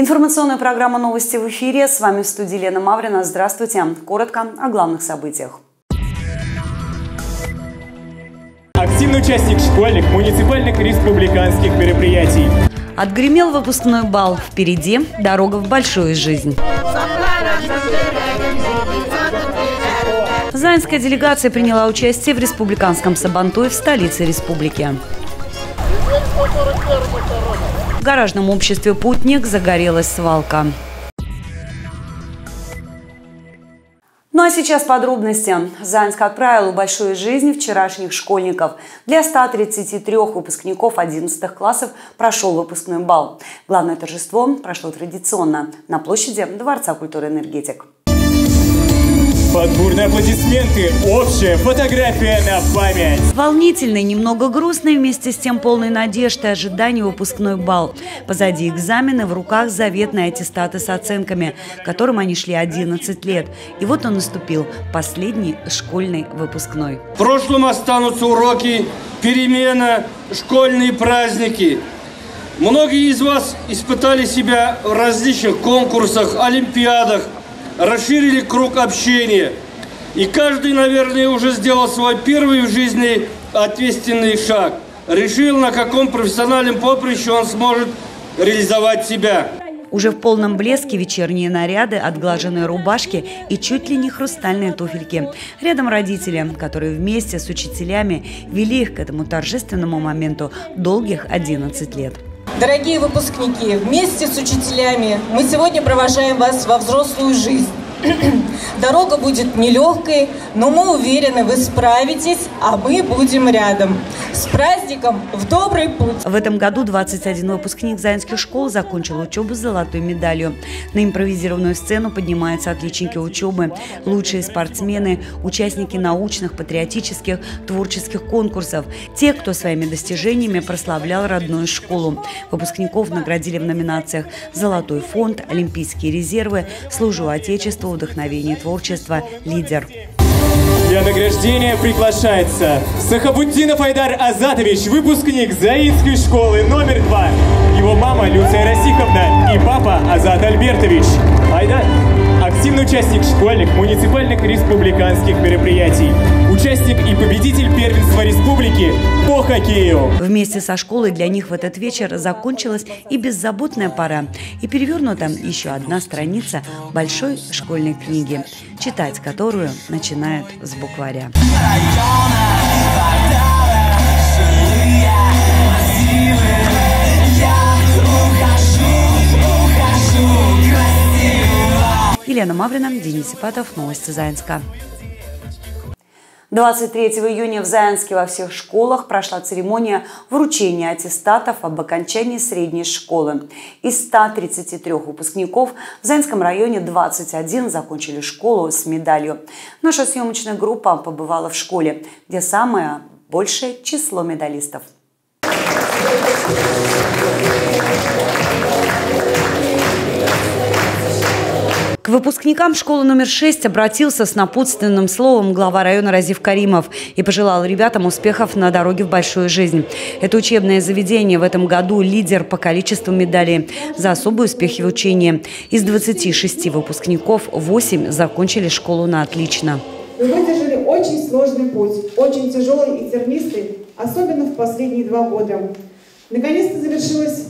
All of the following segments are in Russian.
Информационная программа «Новости в эфире». С вами в студии Лена Маврина. Здравствуйте. Коротко о главных событиях. Активный участник школьных, муниципальных и республиканских мероприятий. Отгремел выпускной бал. Впереди дорога в большую жизнь. Заинская делегация приняла участие в республиканском сабантуе в столице республики. В гаражном обществе «Путник» загорелась свалка. Ну а сейчас подробности. Заинск отправил в большую жизнь вчерашних школьников. Для 133 выпускников 11 классов прошел выпускной бал. Главное торжество прошло традиционно на площади Дворца культуры «Энергетик». Под бурные аплодисменты общая фотография на память. Волнительный, немного грустный, вместе с тем полный надежды и ожиданий выпускной бал. Позади экзамены, в руках заветные аттестаты с оценками, которым они шли 11 лет. И вот он наступил, последний школьный выпускной. В прошлом останутся уроки, перемена, школьные праздники. Многие из вас испытали себя в различных конкурсах, олимпиадах, расширили круг общения. И каждый, наверное, уже сделал свой первый в жизни ответственный шаг. Решил, на каком профессиональном поприще он сможет реализовать себя. Уже в полном блеске вечерние наряды, отглаженные рубашки и чуть ли не хрустальные туфельки. Рядом родители, которые вместе с учителями вели их к этому торжественному моменту долгих 11 лет. Дорогие выпускники, вместе с учителями мы сегодня провожаем вас во взрослую жизнь. Дорога будет нелегкой, но мы уверены, вы справитесь, а мы будем рядом. С праздником в добрый путь! В этом году 21 выпускник Заинских школ закончил учебу с золотой медалью. На импровизированную сцену поднимаются отличники учебы, лучшие спортсмены, участники научных, патриотических, творческих конкурсов, те, кто своими достижениями прославлял родную школу. Выпускников наградили в номинациях «Золотой фонд», «Олимпийские резервы», «Служу Отечеству», «Вдохновение творчества», «Лидер». Для награждения приглашается Сахабуддинов Айдар Азатович, выпускник Заинской школы номер два. Его мама Люция Расиковна и папа Азат Альбертович. Участник школьных, муниципальных республиканских мероприятий. Участник и победитель первенства республики по хоккею. Вместе со школой для них в этот вечер закончилась и беззаботная пора. И перевернута еще одна страница большой школьной книги, читать которую начинают с букваря. Елена Маврина, Денис Ипатов, Новости Заинска. 23 июня в Заинске во всех школах прошла церемония вручения аттестатов об окончании средней школы. Из 133 выпускников в Заинском районе 21 закончили школу с медалью. Наша съемочная группа побывала в школе, где самое большее число медалистов. К выпускникам школы номер 6 обратился с напутственным словом глава района Разив Каримов и пожелал ребятам успехов на дороге в большую жизнь. Это учебное заведение в этом году лидер по количеству медалей за особые успехи в учении. Из 26 выпускников 8 закончили школу на отлично. Вы выдержали очень сложный путь, очень тяжелый и тернистый, особенно в последние два года. Наконец-то завершилась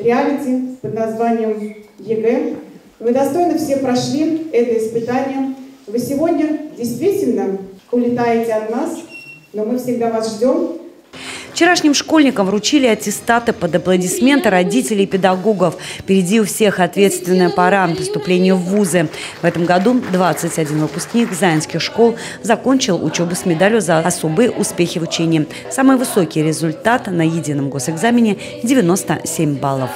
реалити под названием ЕГЭ, вы достойно все прошли это испытание. Вы сегодня действительно улетаете от нас, но мы всегда вас ждем. Вчерашним школьникам вручили аттестаты под аплодисменты родителей и педагогов. Впереди у всех ответственная пора поступления в вузы. В этом году 21 выпускник заинских школ закончил учебу с медалью за особые успехи в учении. Самый высокий результат на едином госэкзамене – 97 баллов.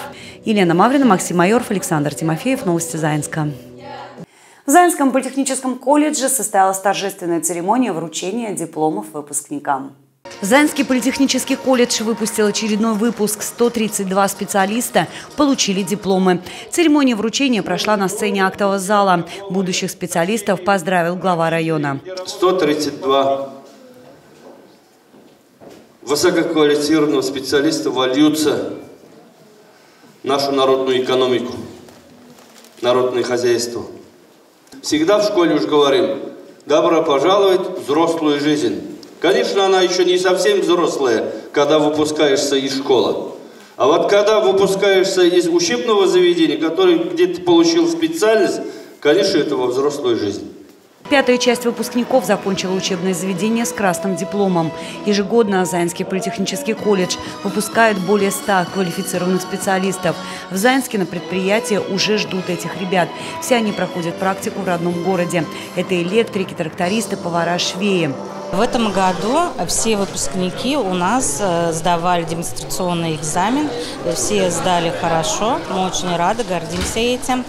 Елена Маврина, Максим Майоров, Александр Тимофеев. Новости Заинска. В Заинском политехническом колледже состоялась торжественная церемония вручения дипломов выпускникам. Заинский политехнический колледж выпустил очередной выпуск. 132 специалиста получили дипломы. Церемония вручения прошла на сцене актового зала. Будущих специалистов поздравил глава района. 132 высококвалифицированного специалиста вольются нашу народную экономику. народное хозяйство. Всегда в школе уж говорим, добро пожаловать в взрослую жизнь. Конечно, она еще не совсем взрослая, когда выпускаешься из школы. А вот когда выпускаешься из учебного заведения, который где-то получил специальность, конечно, это во взрослую жизнь. Пятая часть выпускников закончила учебное заведение с красным дипломом. Ежегодно Заинский политехнический колледж выпускает более 100 квалифицированных специалистов. В Заинске на предприятии уже ждут этих ребят. Все они проходят практику в родном городе. Это электрики, трактористы, повара, швеи. В этом году все выпускники у нас э, сдавали демонстрационный экзамен. Все сдали хорошо. Мы очень рады, гордимся этим.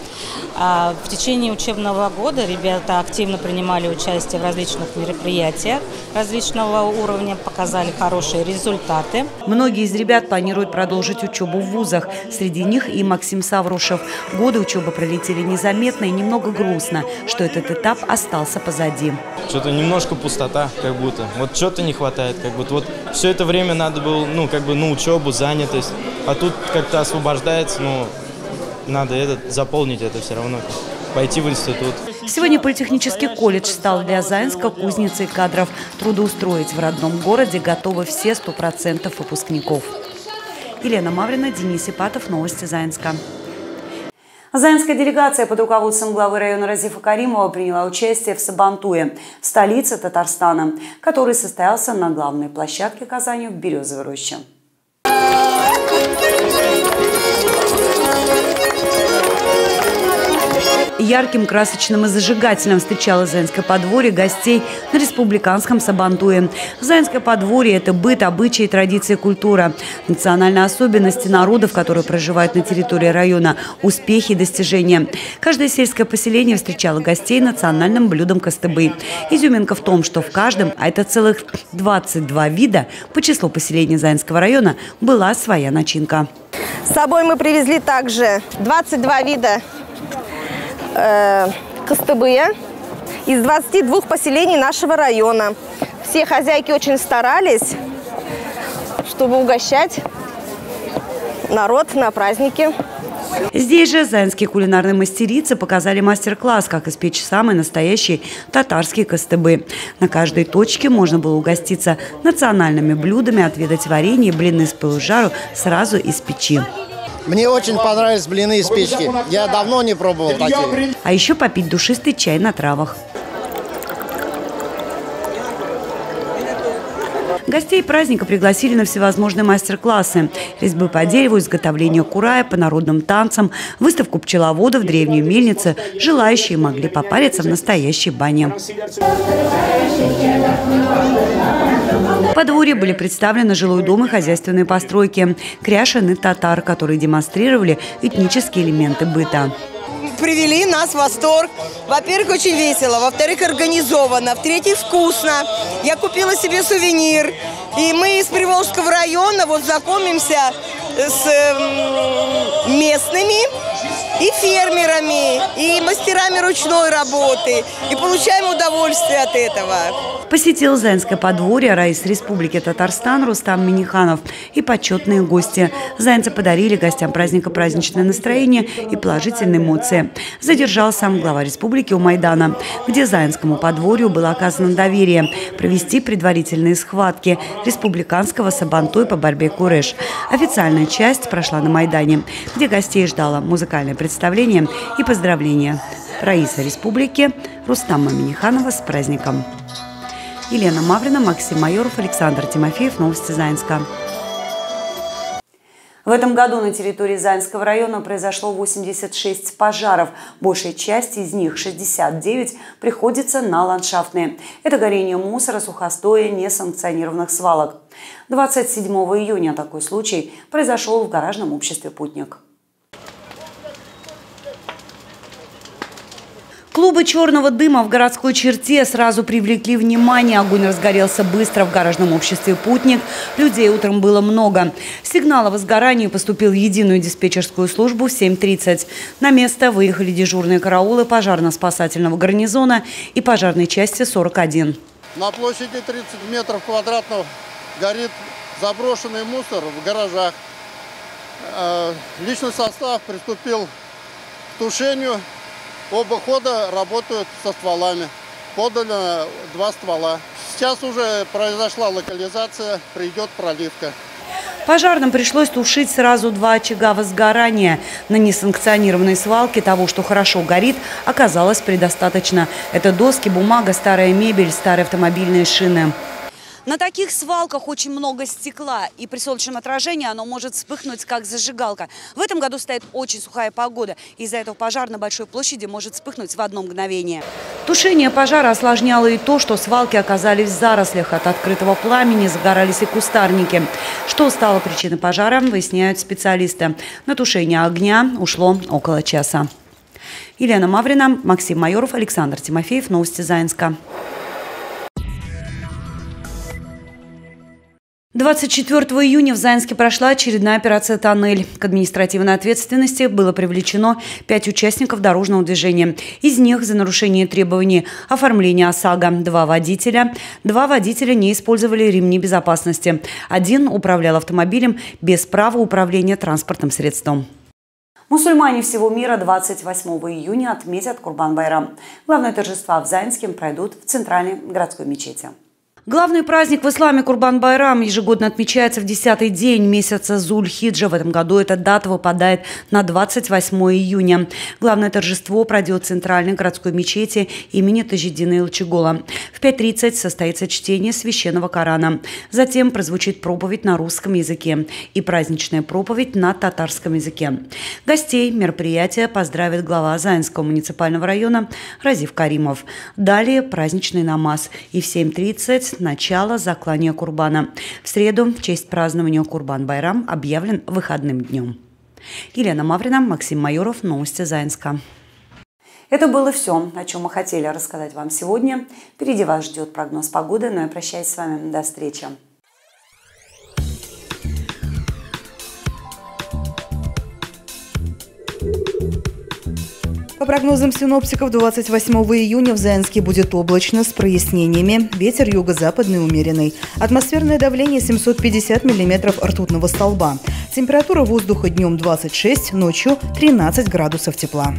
А в течение учебного года ребята активно принимали участие в различных мероприятиях различного уровня, показали хорошие результаты. Многие из ребят планируют продолжить учебу в вузах. Среди них и Максим Саврушев. Годы учебы пролетели незаметно и немного грустно, что этот этап остался позади. Что-то немножко пустота, как будто. Вот что-то не хватает, как будто. Вот все это время надо было, ну, как бы, ну, учебу, занятость. А тут как-то освобождается, ну, надо этот, заполнить это все равно, пойти в институт. Сегодня политехнический колледж стал для Заинска кузницей кадров. Трудоустроить в родном городе готовы все 100% выпускников. Елена Маврина, Денис Ипатов, Новости Заинска. Заинская делегация под руководством главы района Разифа Каримова приняла участие в Сабантуе, столице Татарстана, который состоялся на главной площадке Казани в Березовой роще. Ярким, красочным и зажигательным встречало Заинское подворье гостей на республиканском Сабантуе. Заинское подворье – это быт, обычаи, традиции, культура. Национальные особенности народов, которые проживают на территории района, успехи и достижения. Каждое сельское поселение встречало гостей национальным блюдом костыбы. Изюминка в том, что в каждом, а это целых 22 вида, по числу поселений Заинского района, была своя начинка. С собой мы привезли также 22 вида э, из 22 поселений нашего района. Все хозяйки очень старались, чтобы угощать народ на праздники. Здесь же заинские кулинарные мастерицы показали мастер-класс, как испечь самый настоящий татарский костыбы. На каждой точке можно было угоститься национальными блюдами, отведать варенье, блины с пылу сразу из печи. Мне очень понравились блины из печки. Я давно не пробовал такие. А еще попить душистый чай на травах. Гостей праздника пригласили на всевозможные мастер-классы. Резьбы по дереву, изготовление курая, по народным танцам, выставку пчеловодов, древнюю мельницу. Желающие могли попариться в настоящей бане. В подворье были представлены жилой дом и хозяйственные постройки, кряшин и татар, которые демонстрировали этнические элементы быта привели нас в восторг. Во-первых, очень весело, во-вторых, организованно, в-третьих, вкусно. Я купила себе сувенир. И мы из Приволжского района вот знакомимся с местными и фермерами, и мастерами ручной работы, и получаем удовольствие от этого. Посетил Заинское подворье Раис Республики Татарстан Рустам Миниханов и почетные гости. Заинцы подарили гостям праздника праздничное настроение и положительные эмоции. Задержал сам глава республики у Майдана, где Заинскому подворью было оказано доверие провести предварительные схватки республиканского сабантуя по борьбе Куреш. Официальная часть прошла на Майдане, где гостей ждала музыкальное представление и поздравления. Раиса Республики Рустама Миниханова с праздником. Елена Маврина, Максим Майоров, Александр Тимофеев. Новости Заинска. В этом году на территории Заинского района произошло 86 пожаров. Большая часть из них, 69, приходится на ландшафтные. Это горение мусора, сухостоя, несанкционированных свалок. 27 июня такой случай произошел в гаражном обществе «Путник». Клубы черного дыма в городской черте сразу привлекли внимание. Огонь разгорелся быстро в гаражном обществе «Путник». Людей утром было много. Сигнал о возгорании поступил в единую диспетчерскую службу в 7.30. На место выехали дежурные караулы пожарно-спасательного гарнизона и пожарной части 41. На площади 30 метров квадратных горит заброшенный мусор в гаражах. Э, личный состав приступил тушению оба хода работают со стволами. Подали два ствола. Сейчас уже произошла локализация, придет проливка. Пожарным пришлось тушить сразу два очага возгорания. На несанкционированной свалке того, что хорошо горит, оказалось предостаточно. Это доски, бумага, старая мебель, старые автомобильные шины. На таких свалках очень много стекла, и при солнечном отражении оно может вспыхнуть, как зажигалка. В этом году стоит очень сухая погода. Из-за этого пожар на Большой площади может вспыхнуть в одно мгновение. Тушение пожара осложняло и то, что свалки оказались в зарослях. От открытого пламени загорались и кустарники. Что стало причиной пожара, выясняют специалисты. На тушение огня ушло около часа. Елена Маврина, Максим Майоров, Александр Тимофеев. Новости Заинска. 24 июня в Заинске прошла очередная операция «Тоннель». К административной ответственности было привлечено пять участников дорожного движения. Из них за нарушение требований оформления ОСАГО два водителя. Два водителя не использовали ремни безопасности. Один управлял автомобилем без права управления транспортным средством. Мусульмане всего мира 28 июня отметят Курбан-Байрам. Главные торжества в Заинске пройдут в центральной городской мечети. Главный праздник в исламе Курбан-Байрам ежегодно отмечается в десятый день месяца Зуль-Хиджа. В этом году эта дата выпадает на 28 июня. Главное торжество пройдет в центральной городской мечети имени Тажидина Илчегола. В 5.30 состоится чтение священного Корана. Затем прозвучит проповедь на русском языке и праздничная проповедь на татарском языке. Гостей мероприятия поздравит глава Заинского муниципального района Разив Каримов. Далее праздничный намаз и в 7.30 начало заклания Курбана. В среду в честь празднования Курбан-Байрам объявлен выходным днем. Елена Маврина, Максим Майоров, Новости Заинска. Это было все, о чем мы хотели рассказать вам сегодня. Впереди вас ждет прогноз погоды, но я прощаюсь с вами. До встречи. По прогнозам синоптиков, 28 июня в Заинске будет облачно с прояснениями. Ветер юго-западный умеренный. Атмосферное давление 750 миллиметров ртутного столба. Температура воздуха днем 26, ночью 13 градусов тепла.